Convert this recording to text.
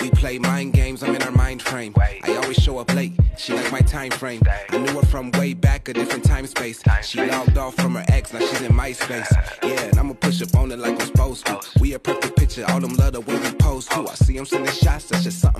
We play mind games, I'm in her mind frame. I always show up late, she like my time frame. I knew her from way back, a different time space. She logged off from her ex, now she's in my space. Yeah, and I'ma push up on it like I'm supposed to. We a perfect picture, all them love the way we pose too. I see them sending shots, that's just something.